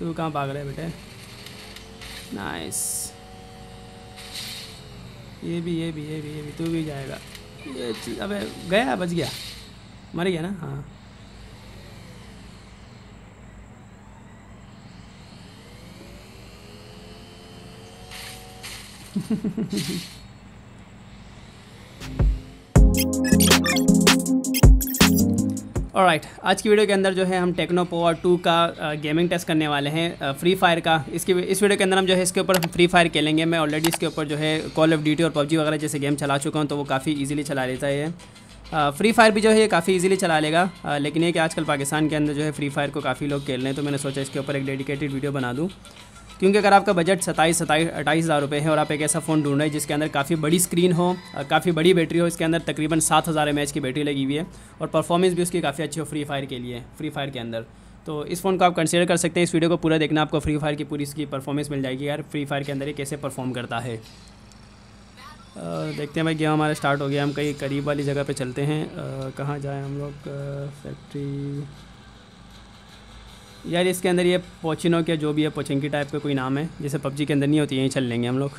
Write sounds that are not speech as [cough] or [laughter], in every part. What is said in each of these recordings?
तू कहाँ भाग रहा बेटे? नाइस ये भी ये भी ये भी ये भी, तू भी जाएगा। ये चीज़, अबे, गया, बच गया। मर गया ना? हाँ। [laughs] राइट आज की वीडियो के अंदर जो है हम टेक्नो पावर टू का गेमिंग टेस्ट करने वाले हैं फ्री फायर का। इसकी, इस वीडियो के अंदर हम जो है इसके ऊपर फ्री फायर खेलेंगे। मैं ऑलरेडी इसके ऊपर जो है कॉल ऑफ़ ड्यूटी और पबजी वगैरह जैसे गेम चला चुका हूँ तो वो काफ़ी इजीली चला लेता है फ्री फायर भी जो है ये काफ़ी इजीली चला लेगा। लेकिन ये कि आजकल पाकिस्तान के अंदर जो है फ्री फायर को काफ़ी लोग खेल रहे हैं तो मैंने सोचा इसके ऊपर एक डेडिकेटेड वीडियो बना दूँ। क्योंकि अगर आपका बजट सत्ताईस सत्ताईस अट्ठाईस हज़ार रुपये है और आप एक ऐसा फ़ोन ढूंढ रहे हैं जिसके अंदर काफ़ी बड़ी स्क्रीन हो काफ़ी बड़ी बैटरी हो, इसके अंदर तकरीबन सात हज़ार एम की बैटरी लगी हुई है और परफॉर्मेंस भी उसकी काफ़ी अच्छी हो फ्री फायर के लिए, फ्री फायर के अंदर। तो इस फ़ोन को आप कंसिडर कर सकते हैं, इस वीडियो को पूरा देखना, आपको फ्री फायर की पूरी इसकी परफॉर्मेंस मिल जाएगी यार, फ्री फायर के अंदर ये कैसे परफॉर्म करता है। देखते हैं भाई, गेम हमारा स्टार्ट हो गया, हम कहीं करीब वाली जगह पे चलते हैं। कहाँ जाएँ हम लोग? फैक्ट्री यार इसके अंदर ये पोचिनो के जो भी है पोचिंकी टाइप का कोई नाम है जैसे पबजी के अंदर नहीं होती यहीं चल लेंगे हम लोग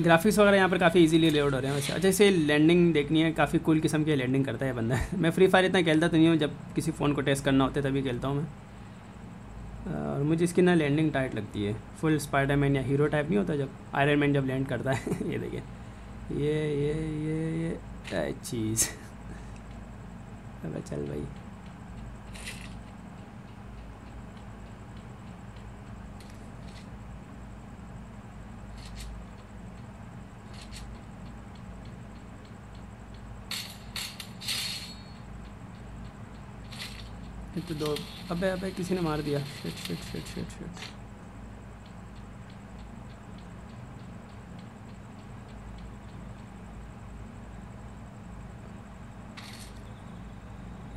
ग्राफिक्स वगैरह यहाँ पर काफ़ी इजीली लोड हो रहे हैं वैसे अच्छा इसे लैंडिंग देखनी है काफ़ी कूल किस्म की लैंडिंग करता है बंदा मैं फ्री फायर इतना खेलता तो नहीं हूँ जब किसी फ़ोन को टेस्ट करना होता है तभी खेलता हूँ मैं और मुझे इसकी ना लैंडिंग टाइट लगती है फुल स्पाइडरमैन या हीरो टाइप नहीं होता जब आयरन मैन जब लैंड करता है ये देखिए ये ये ये ये चीज़ चल भाई तो दो। अबे अबे किसी ने मार दिया। Shit shit shit shit shit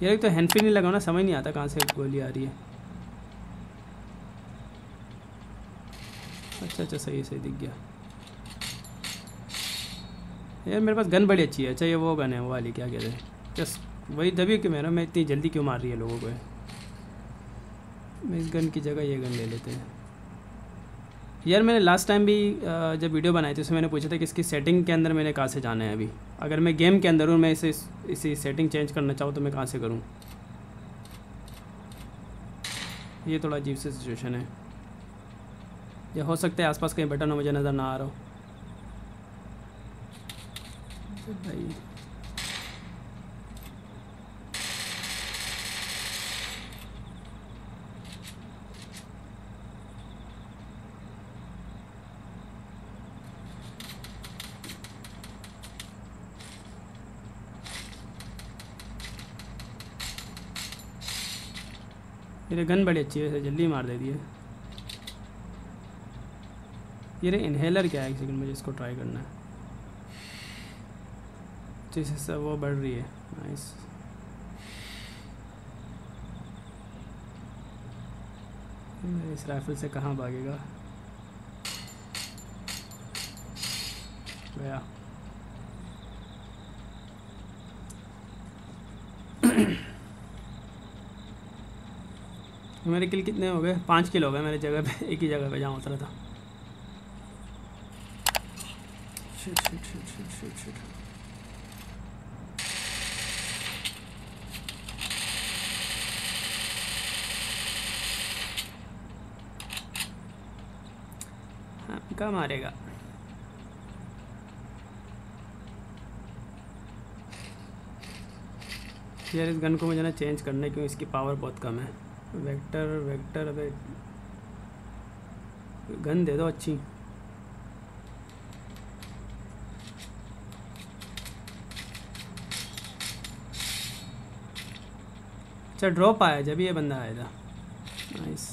यार तो हैंड फ्री नहीं लगा ना, समझ नहीं आता कहाँ से गोली आ रही है। अच्छा अच्छा सही सही, दिख गया। यार, मेरे पास गन बड़ी अच्छी है। अच्छा ये वो गन है, वो वाली, क्या कहते हैं? जस्ट वही तभी कि मेरा, मैं इतनी जल्दी क्यों मार रही है लोगों को? मैं इस गन की जगह ये गन ले लेते हैं। यार मैंने लास्ट टाइम भी जब वीडियो बनाई थी, उसमें मैंने पूछा था कि इसकी सेटिंग के अंदर मैंने कहाँ से जाना है अभी। अगर मैं गेम के अंदर हूँ, मैं इसे, इसी सेटिंग चेंज करना चाहूँ तो मैं कहाँ से करूँ? ये थोड़ा अजीब सी सिचुएशन है। या हो सकता है आसपास कहीं बटन हो, मुझे नज़र ना आ रहा हो। भाई। ये गन बड़ी अच्छी है जल्दी मार दे दिए। ये इनहेलर क्या है? एक सेकंड मुझे इसको ट्राई करना है। जैसे सब वो बढ़ रही है। नाइस इस राइफल से कहाँ भागेगा? गया। मेरे किल कितने हो गए? पाँच किल हो गए मेरे जगह पे [laughs] एक ही जगह पे जहाँ उतरा था। Shit shit shit shit shit shit हाँ मारेगा? यार इस गन को मुझे ना चेंज करना है क्योंकि इसकी पावर बहुत कम है। वेक्टर वेक्टर अबे गन दे दो अच्छी। अच्छा ड्रॉप आया जब ये बंदा आया था नाइस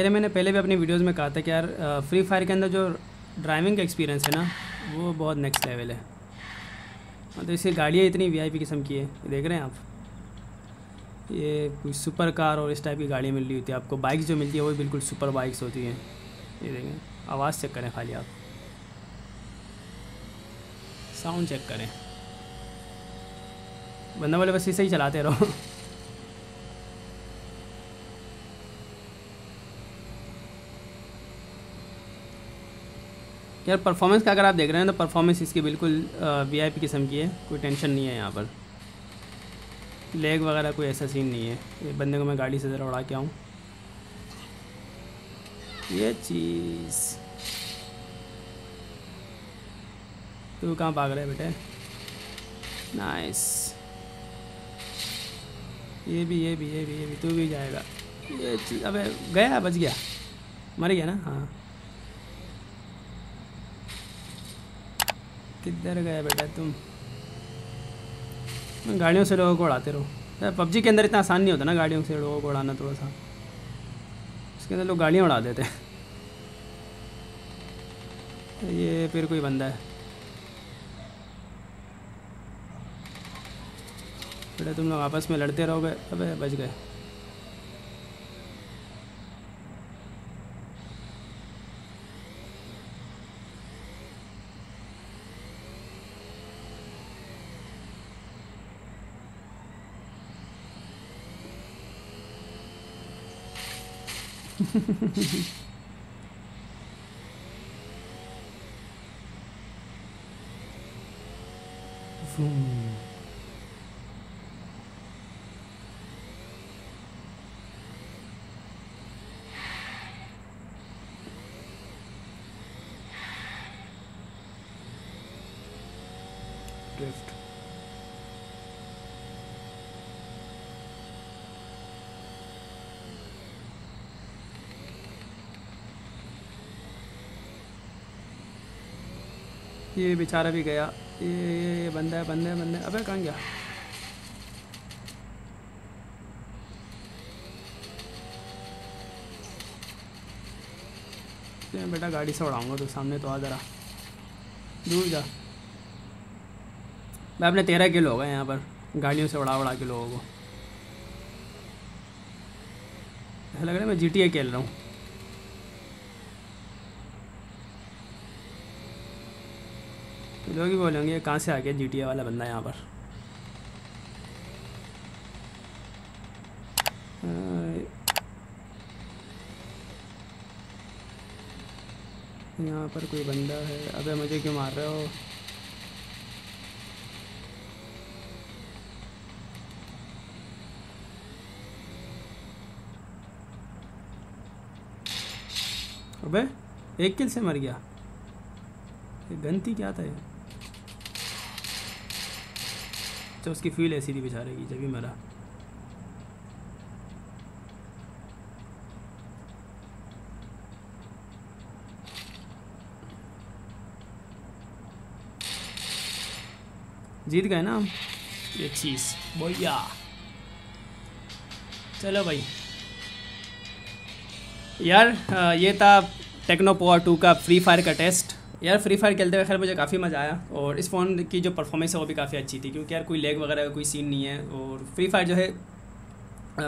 यार मैंने पहले भी अपनी वीडियोज़ में कहा था कि यार फ्री फायर के अंदर जो ड्राइविंग का एक्सपीरियंस है ना, वो बहुत नेक्स्ट लेवल है। मतलब इसकी गाड़ियाँ इतनी वीआईपी किस्म की है देख रहे हैं आप? ये सुपर कार और इस टाइप की गाड़ी मिल रही होती है, आपको बाइक्स जो मिलती है, वो बिल्कुल सुपर बाइक्स होती हैं। ये देखें, आवाज़ चेक करें खाली आप। साउंड चेक करें। बंदा बोले, बस इसे ही चलाते रहो। यार परफॉर्मेंस का अगर आप देख रहे हैं तो परफॉर्मेंस इसकी बिल्कुल वीआईपी किस्म की है। कोई टेंशन नहीं है यहाँ पर। लेग वगैरह कोई ऐसा सीन नहीं है। ये बंदे को मैं गाड़ी से ज़रा उड़ा के आऊँ। ये चीज़। तू कहाँ भाग रहे बेटे? नाइस ये भी ये भी ये भी ये भी, तू भी जाएगा। ये चीज़, अबे, गया, बच गया। मर गया ना? हाँ। किधर गया बेटा तुम? गाड़ियों से लोगों को उड़ाते रहो। पबजी के अंदर इतना आसान नहीं होता ना गाड़ियों से लोगों को उड़ाना थोड़ा सा। उसके अंदर लोग गाड़ियाँ उड़ा देते। हैं ये फिर कोई बंदा है। बेटा तुम लोग आपस में लड़ते रहोगे, अबे बच गए। [laughs] Vroom. ये बेचारा भी गया। ये ये, ये बंदा है बंदा है बंदा है। अबे कहाँ गया? बेटा गाड़ी से उड़ाऊँगा तो सामने तो आ ज़रा। दूर जा। मैं अपने तेरह किलो हो गए यहाँ पर। गाड़ियों से उड़ा उड़ा के लोगों को। ऐसा लग रहा है मैं जी खेल रहा हूँ। लोग ही बोलेंगे कहाँ से आ गया जीटीए वाला बंदा यहाँ पर? यहाँ पर कोई बंदा है। अबे मुझे क्यों मार रहे हो? अबे, एक किल से मर गया। ये गनती क्या था ये? अच्छा उसकी फील ऐसी थी बेचारे की जब भी मरा। जीत गए ना ये चीज़ बोया चलो भाई। यार ये था टेक्नो पोआ टू का फ्री फायर का टेस्ट यार फ्री फायर खेलते हुए खैर मुझे काफ़ी मज़ा आया और इस फ़ोन की जो परफॉर्मेंस है वो भी काफ़ी अच्छी थी क्योंकि यार कोई लेग वगैरह का कोई सीन नहीं है और फ्री फायर जो है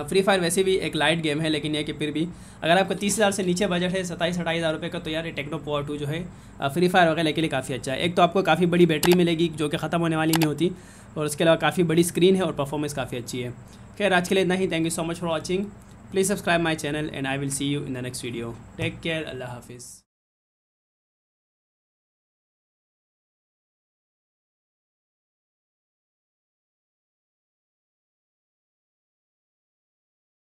फ्री फायर वैसे भी एक लाइट गेम है लेकिन यह कि फिर भी अगर आपका तीस हज़ार से नीचे बजट है, सत्ताईस, अट्ठाईस हज़ार रुपये का तो यार टेक्नो पोआ टू जो है फ्री फायर वगैरह के लिए काफ़ी अच्छा है। एक तो आपको काफ़ी बड़ी बैटरी मिलेगी जो कि ख़त्म होने वाली नहीं होती और उसके अलावा काफ़ी बड़ी स्क्रीन है और परफॉर्मेंस काफ़ी अच्छी है। खैर, आज के लिए इतना ही। Thank you so much for watching please subscribe my channel and I will see you in the next video take care अल्लाह हाफिज़।